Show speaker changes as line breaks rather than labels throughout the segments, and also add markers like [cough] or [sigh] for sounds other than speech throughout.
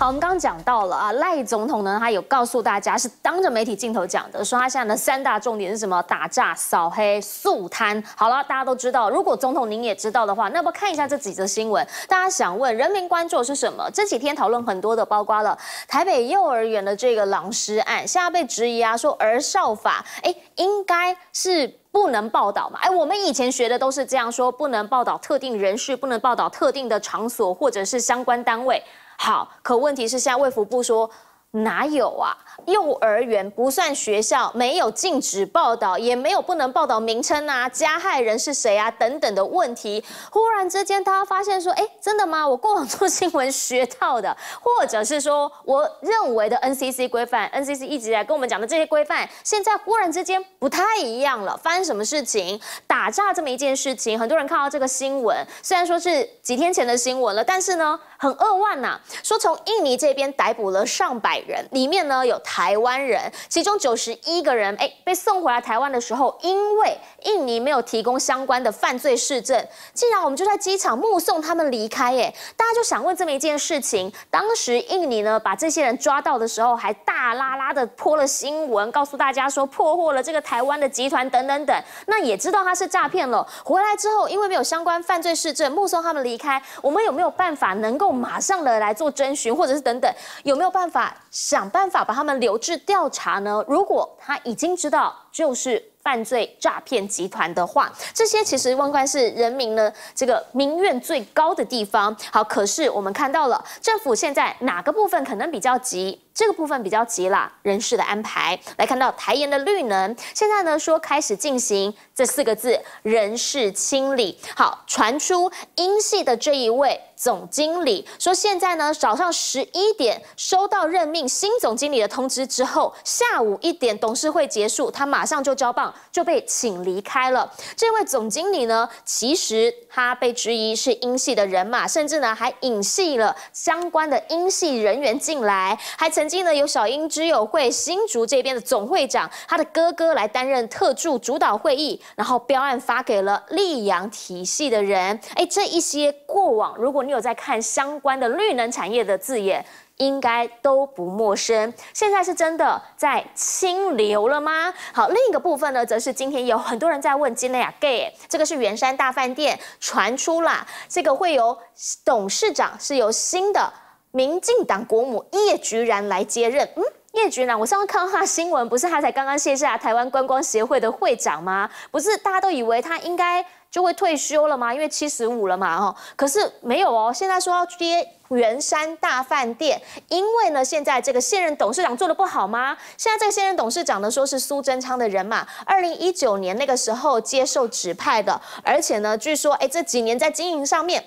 好，我们刚刚讲到了啊，赖总统呢，他有告诉大家是当着媒体镜头讲的，说他现在的三大重点是什么？打诈、扫黑、肃贪。好了，大家都知道，如果总统您也知道的话，那么看一下这几则新闻，大家想问人民关注的是什么？这几天讨论很多的，包括了台北幼儿园的这个狼尸案，现在被质疑啊，说儿少法，哎，应该是不能报道嘛？哎，我们以前学的都是这样说，不能报道特定人士，不能报道特定的场所或者是相关单位。好，可问题是现在卫福部说哪有啊？幼儿园不算学校，没有禁止报道，也没有不能报道名称啊，加害人是谁啊等等的问题。忽然之间，大家发现说，哎，真的吗？我过往做新闻学到的，或者是说我认为的 NCC 规范，NCC 一直来跟我们讲的这些规范，现在忽然之间不太一样了。发生什么事情？打诈这么一件事情，很多人看到这个新闻，虽然说是几天前的新闻了，但是呢，很扼腕呐。说从印尼这边逮捕了上百人，里面呢有。台湾人，其中九十一个人，哎，被送回来台湾的时候，因为印尼没有提供相关的犯罪事证，竟然我们就在机场目送他们离开，哎，大家就想问这么一件事情：当时印尼呢把这些人抓到的时候，还大拉拉的泼了新闻，告诉大家说破获了这个台湾的集团等等等，那也知道他是诈骗了。回来之后，因为没有相关犯罪事证，目送他们离开，我们有没有办法能够马上的来做侦询，或者是等等，有没有办法想办法把他们？留置调查呢？如果他已经知道就是犯罪诈骗集团的话，这些其实万关是人民呢这个民怨最高的地方。好，可是我们看到了政府现在哪个部分可能比较急？这个部分比较急啦，人事的安排。来看到台盐的绿能，现在呢说开始进行这四个字人事清理。好，传出英系的这一位。总经理说，现在呢早上十一点收到任命新总经理的通知之后，下午一点董事会结束，他马上就交棒，就被请离开了。这位总经理呢，其实他被质疑是英系的人马，甚至呢还引系了相关的英系人员进来，还曾呢由小英知友会新竹这边的总会长，他的哥哥来担任特助主导会议，然后标案发给了溧阳体系的人。哎，这一些过往，如果你有在看相关的绿能产业的字眼，应该都不陌生。现在是真的在清流了吗？好，另一个部分呢，则是今天有很多人在问金内亚 gay，这个是圆山大饭店传出啦，这个会由董事长是由新的民进党国母叶菊然来接任。嗯，叶菊然，我上次看到他新闻，不是他才刚刚卸下台湾观光协会的会长吗？不是大家都以为他应该。就会退休了吗？因为七十五了嘛，哦，可是没有哦。现在说要接圆山大饭店，因为呢，现在这个现任董事长做的不好吗？现在这个现任董事长呢，说是苏贞昌的人嘛，二零一九年那个时候接受指派的，而且呢，据说哎这几年在经营上面。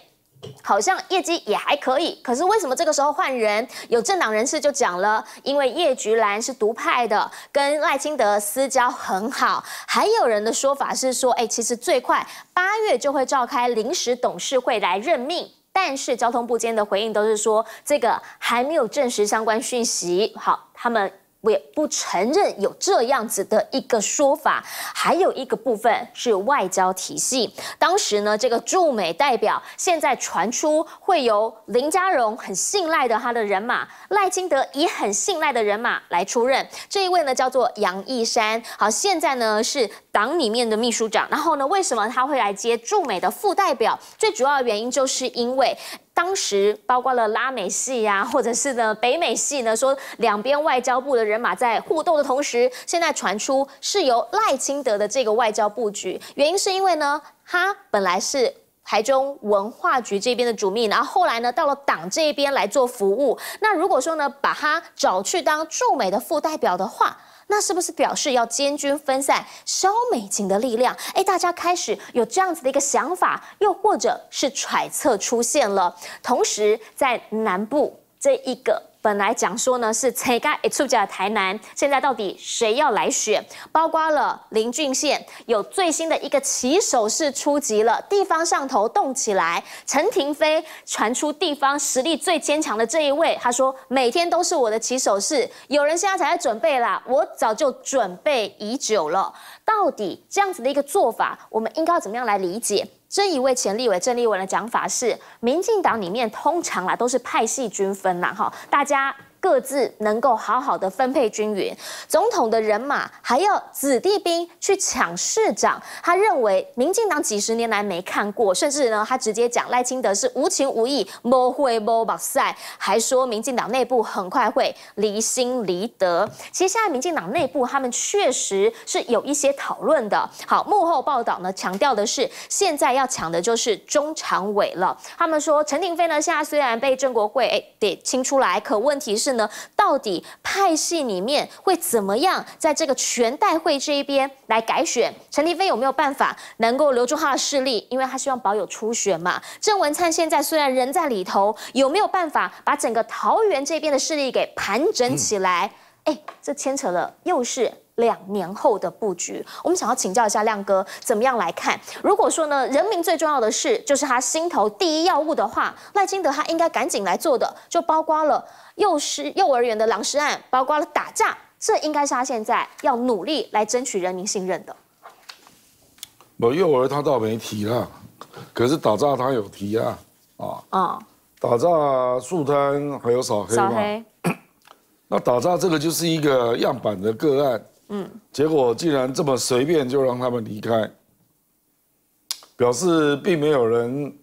好像业绩也还可以，可是为什么这个时候换人？有政党人士就讲了，因为叶菊兰是独派的，跟赖清德私交很好。还有人的说法是说，哎，其实最快八月就会召开临时董事会来任命，但是交通部间的回应都是说，这个还没有证实相关讯息。好，他们。我也不承认有这样子的一个说法，还有一个部分是外交体系。当时呢，这个驻美代表现在传出会由林佳荣很信赖的他的人马，赖清德也很信赖的人马来出任。这一位呢叫做杨义山，好，现在呢是党里面的秘书长。然后呢，为什么他会来接驻美的副代表？最主要的原因就是因为。当时包括了拉美系呀，或者是呢北美系呢，说两边外交部的人马在互动的同时，现在传出是由赖清德的这个外交布局，原因是因为呢，他本来是台中文化局这边的主秘，然后后来呢到了党这边来做服务。那如果说呢把他找去当驻美的副代表的话，那是不是表示要监军分散烧美琴的力量？哎，大家开始有这样子的一个想法，又或者是揣测出现了。同时，在南部这一个。本来讲说呢是谁该一出的台南，现在到底谁要来选？包括了林俊宪有最新的一个起手式出击了，地方上头动起来。陈廷飞传出地方实力最坚强的这一位，他说每天都是我的起手式，有人现在才在准备啦，我早就准备已久了。到底这样子的一个做法，我们应该要怎么样来理解？这一位前立委郑立文的讲法是，民进党里面通常啦都是派系均分啦，哈，大家。各自能够好好的分配均匀，总统的人马还要子弟兵去抢市长。他认为民进党几十年来没看过，甚至呢，他直接讲赖清德是无情无义、摸会摸把赛，还说民进党内部很快会离心离德。其实现在民进党内部他们确实是有一些讨论的。好，幕后报道呢强调的是，现在要抢的就是中常委了。他们说陈廷飞呢现在虽然被郑国会哎得清出来，可问题是。呢，到底派系里面会怎么样，在这个全代会这一边来改选？陈立飞有没有办法能够留住他的势力？因为他希望保有初选嘛。郑文灿现在虽然人在里头，有没有办法把整个桃园这边的势力给盘整起来？哎，这牵扯了又是。两年后的布局，我们想要请教一下亮哥，怎么样来看？如果说呢，人民最重要的事就是他心头第一要务的话，赖清德他应该赶紧来做的，就包括了幼师幼儿园的狼师案，包括了打架，这应该是他现在要努力来争取人民信任的。
我幼儿他倒没提了，可是打架他有提啊，啊啊，打架树摊还有扫黑嘛。那打仗这个就是一个样板的个案，嗯，结果竟然这么随便就让他们离开，表示并没有人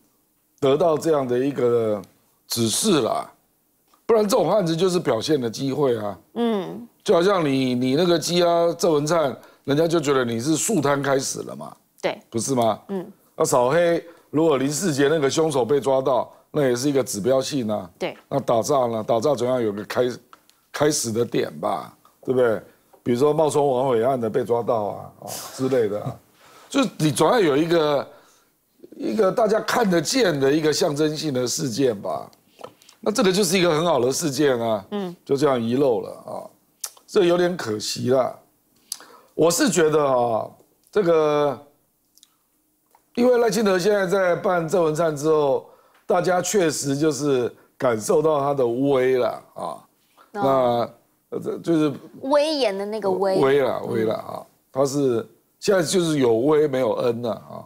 得到这样的一个指示啦，不然这种案子就是表现的机会啊，嗯，就好像你你那个鸡啊郑文灿，人家就觉得你是树摊开始了嘛，
对，
不是吗？嗯，那扫黑，如果林世杰那个凶手被抓到，那也是一个指标性啊，
对，
那打仗呢？打仗总要有个开。开始的点吧，对不对？比如说冒充王伟案的被抓到啊，啊之类的，[laughs] 就是你总要有一个一个大家看得见的一个象征性的事件吧。那这个就是一个很好的事件啊，嗯，就这样遗漏了啊，这有点可惜了。我是觉得啊，这个因为赖清德现在在办郑文灿之后，大家确实就是感受到他的威了啊。那这就是
威严的那个威，
威了，威了啊！他是现在就是有威没有恩呐啊！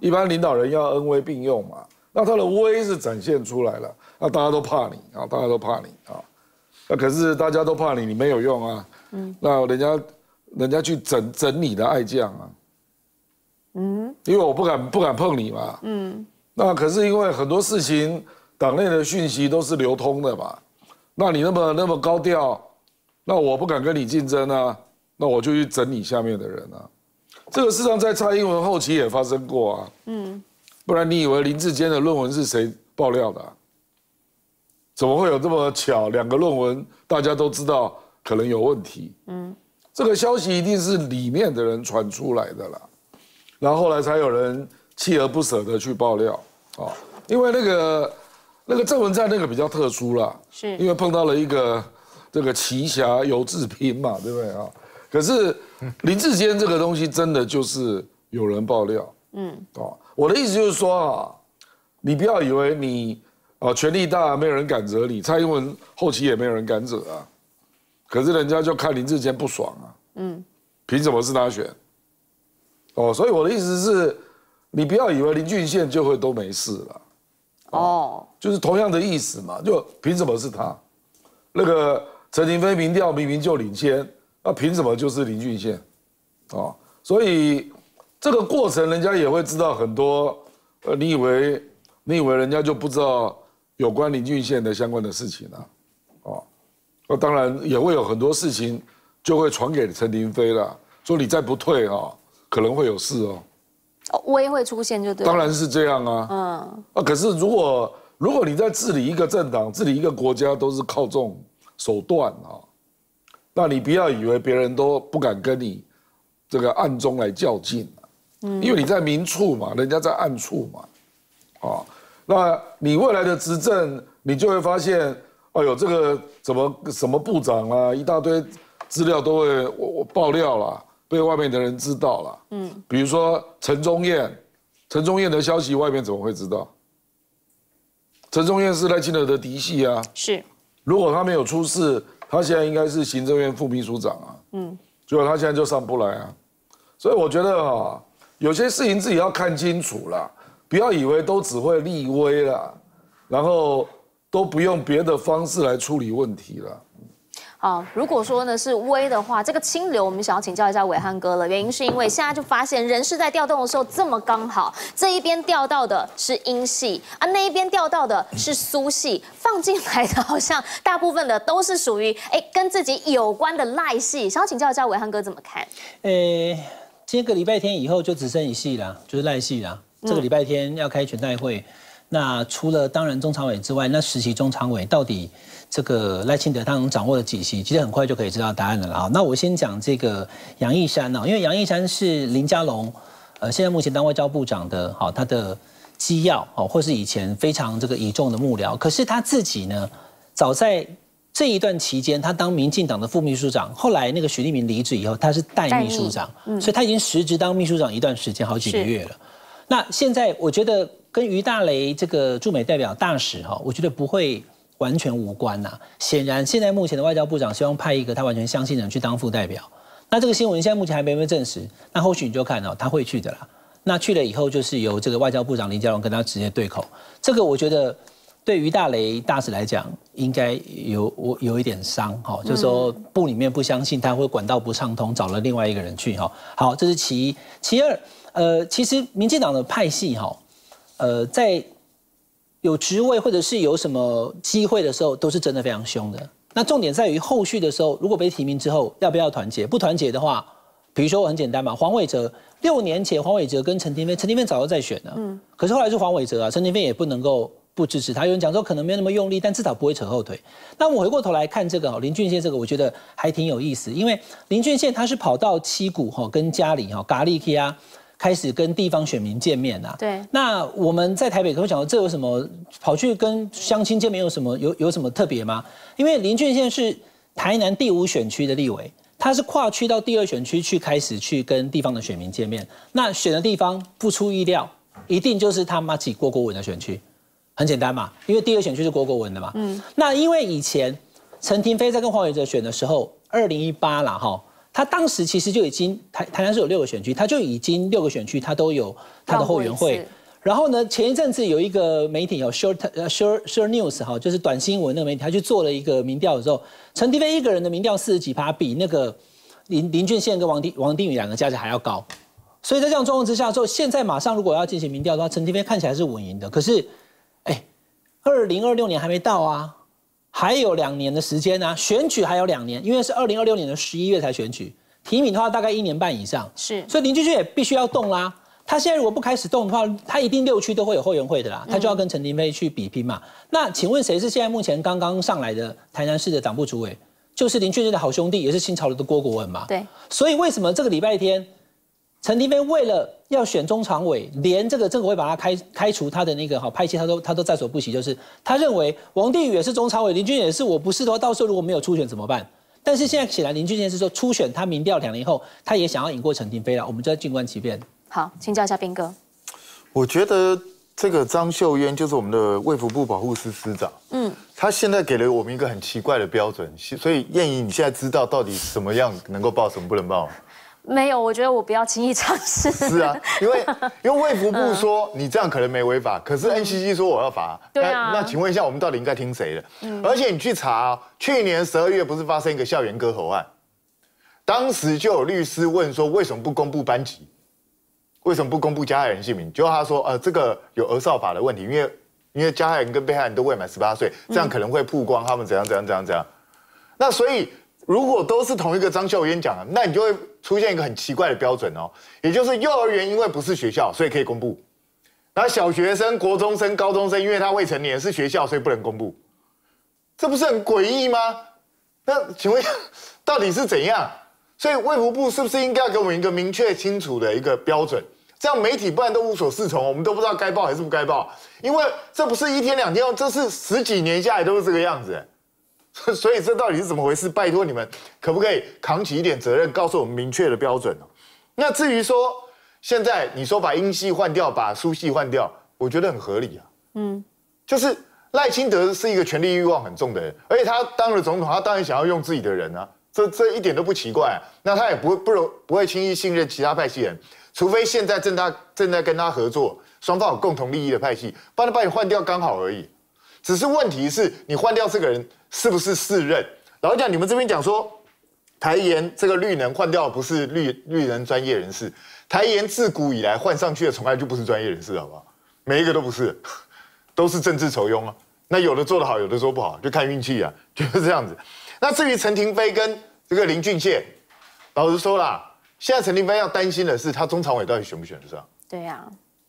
一般领导人要恩威并用嘛。那他的威是展现出来了，那大家都怕你啊，大家都怕你啊。那可是大家都怕你，你没有用啊。嗯。那人家人家去整整你的爱将啊。嗯。因为我不敢不敢碰你嘛。嗯。那可是因为很多事情党内的讯息都是流通的嘛。那你那么那么高调，那我不敢跟你竞争啊，那我就去整你下面的人啊。这个事实上在蔡英文后期也发生过啊。嗯。不然你以为林志坚的论文是谁爆料的？怎么会有这么巧？两个论文大家都知道可能有问题。嗯。这个消息一定是里面的人传出来的啦，然后后来才有人锲而不舍的去爆料啊，因为那个。那个郑文灿那个比较特殊啦，
是
因为碰到了一个这个奇侠游志拼嘛，对不对啊？可是林志坚这个东西真的就是有人爆料，嗯，哦，我的意思就是说啊，你不要以为你啊权力大没有人敢惹你，蔡英文后期也没有人敢惹啊，可是人家就看林志坚不爽啊，嗯，凭什么是他选？哦，所以我的意思是，你不要以为林俊宪就会都没事了。哦，就是同样的意思嘛，就凭什么是他？那个陈廷飞民调明明就领先，那凭什么就是林俊宪？啊，所以这个过程人家也会知道很多。呃，你以为你以为人家就不知道有关林俊宪的相关的事情啊？哦，那当然也会有很多事情就会传给陈廷飞了，说你再不退啊，可能会有事哦。
威会出现就对，
当然是这样啊。嗯啊，可是如果如果你在治理一个政党、治理一个国家都是靠这种手段啊，那你不要以为别人都不敢跟你这个暗中来较劲嗯，因为你在明处嘛，人家在暗处嘛，啊，那你未来的执政，你就会发现，哎呦，这个怎么什么部长啊，一大堆资料都会我我爆料了。被外面的人知道了，嗯，比如说陈忠燕，陈忠燕的消息外面怎么会知道？陈忠燕是赖清德的嫡系啊，
是。
如果他没有出事，他现在应该是行政院副秘书长啊，嗯，结果他现在就上不来啊，所以我觉得啊，有些事情自己要看清楚了。不要以为都只会立威了，然后都不用别的方式来处理问题了。
好，如果说呢是微的话，这个清流我们想要请教一下伟汉哥了。原因是因为现在就发现人事在调动的时候这么刚好，这一边调到的是阴系啊，那一边调到的是苏系，放进来的好像大部分的都是属于哎跟自己有关的赖系。想要请教一下伟汉哥怎么看？
诶，今个礼拜天以后就只剩一系啦，就是赖系啦。这个礼拜天要开全代会，那除了当然中常委之外，那实习中常委到底？这个赖清德他能掌握的几席，其实很快就可以知道答案了啊。那我先讲这个杨义山呢，因为杨义山是林佳龙，呃，现在目前当外交部长的，好，他的机要哦，或是以前非常这个倚重的幕僚。可是他自己呢，早在这一段期间，他当民进党的副秘书长，后来那个许立明离职以后，他是代秘书长，所以他已经实职当秘书长一段时间，好几个月了。那现在我觉得跟于大雷这个驻美代表大使哈，我觉得不会。完全无关呐！显然，现在目前的外交部长希望派一个他完全相信的人去当副代表。那这个新闻现在目前还没被证实，那后续你就看到他会去的啦。那去了以后，就是由这个外交部长林佳龙跟他直接对口。这个我觉得对于大雷大使来讲，应该有我有一点伤哈，就是说部里面不相信他会管道不畅通，找了另外一个人去哈。好，这是其一。其二，呃，其实民进党的派系哈，呃，在。有职位或者是有什么机会的时候，都是真的非常凶的。那重点在于后续的时候，如果被提名之后，要不要团结？不团结的话，比如说很简单嘛，黄伟哲六年前，黄伟哲跟陈天飞，陈天飞早就在选了，嗯，可是后来是黄伟哲啊，陈天飞也不能够不支持他。有人讲说可能没有那么用力，但至少不会扯后腿。那我回过头来看这个林俊宪这个，我觉得还挺有意思，因为林俊宪他是跑到七股哈，跟家里哈咖喱 K 啊。开始跟地方选民见面呐，
对。
那我们在台北可会讲说，这有什么跑去跟乡亲见面有什么有有什么特别吗？因为林俊宪是台南第五选区的立委，他是跨区到第二选区去开始去跟地方的选民见面。那选的地方不出意料，一定就是他妈起郭国文的选区，很简单嘛，因为第二选区是郭国文的嘛。嗯。那因为以前陈廷飞在跟黄伟哲选的时候，二零一八了哈。他当时其实就已经台台南是有六个选区，他就已经六个选区他都有他的后援会。然后呢，前一阵子有一个媒体有 short 呃 short short news 哈，就是短新闻那个媒体，他去做了一个民调的时候，陈迪飞一个人的民调四十几趴，比那个林林俊宪跟王定王定宇两个加起来还要高。所以在这样状况之下，之后现在马上如果要进行民调的话，陈迪飞看起来是稳赢的。可是，哎，二零二六年还没到啊。还有两年的时间呢，选举还有两年，因为是二零二六年的十一月才选举，提名的话大概一年半以上。
是，
所以林俊俊也必须要动啦。他现在如果不开始动的话，他一定六区都会有后援会的啦，他就要跟陈廷飞去比拼嘛。那请问谁是现在目前刚刚上来的台南市的党部主委？就是林俊俊的好兄弟，也是新潮流的郭国文嘛。
对。
所以为什么这个礼拜天？陈廷飞为了要选中常委，连这个政府会把他开开除他的那个好派系，他都他都在所不惜。就是他认为王定宇也是中常委，林俊也是，我不是的话，到时候如果没有初选怎么办？但是现在起来，林俊杰是说初选他民调两年后，他也想要赢过陈廷飞了。我们就要静观其变。
好，请教一下斌哥。
我觉得这个张秀渊就是我们的卫福部保护司司长，嗯，他现在给了我们一个很奇怪的标准，所以燕怡，你现在知道到底什么样能够报，什么不能报？
没有，我觉得我不要轻易尝试。
是啊，因为 [laughs] 因为卫福部说你这样可能没违法，可是 NCC 说我要罚。
对啊。
那请问一下，我们到底应该听谁的？嗯。而且你去查，去年十二月不是发生一个校园割喉案，当时就有律师问说，为什么不公布班级？为什么不公布加害人姓名？就他说，呃，这个有儿少法的问题，因为因为加害人跟被害人都未满十八岁，这样可能会曝光他们怎样怎样怎样怎样。那所以。如果都是同一个张秀渊讲的，那你就会出现一个很奇怪的标准哦，也就是幼儿园因为不是学校，所以可以公布；然后小学生、国中生、高中生，因为他未成年是学校，所以不能公布。这不是很诡异吗？那请问到底是怎样？所以卫福部是不是应该要给我们一个明确清楚的一个标准？这样媒体不然都无所适从，我们都不知道该报还是不该报，因为这不是一天两天哦，这是十几年下来都是这个样子。[laughs] 所以这到底是怎么回事？拜托你们，可不可以扛起一点责任，告诉我们明确的标准那至于说现在你说把英系换掉，把苏系换掉，我觉得很合理啊。嗯，就是赖清德是一个权力欲望很重的人，而且他当了总统，他当然想要用自己的人啊，这这一点都不奇怪。那他也不会不容不会轻易信任其他派系人。除非现在正他正在跟他合作，双方有共同利益的派系，不然把你换掉刚好而已。只是问题是你换掉这个人是不是四任？老实讲，你们这边讲说台研这个绿能换掉不是绿绿能专业人士，台研自古以来换上去的从来就不是专业人士，好不好？每一个都不是，[laughs] 都是政治酬庸啊。那有的做得好，有的做不好，就看运气啊，[laughs] 就是这样子。那至于陈廷飞跟这个林俊宪，老实说啦，现在陈廷飞要担心的是他中常委到底选不选得上。
对呀，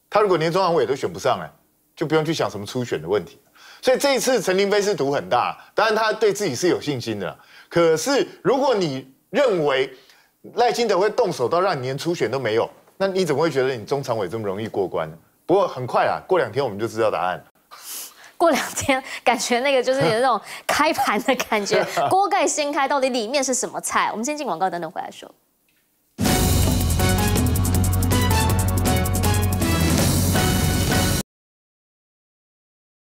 他如果连中常委都选不上，哎，就不用去想什么初选的问题。所以这一次陈林飞是赌很大，当然他对自己是有信心的。可是如果你认为赖清德会动手到让你连初选都没有，那你怎么会觉得你中常委这么容易过关呢？不过很快啊，过两天我们就知道答案。
过两天感觉那个就是有那种开盘的感觉，[laughs] 锅盖掀开，到底里面是什么菜？我们先进广告，等等回来说。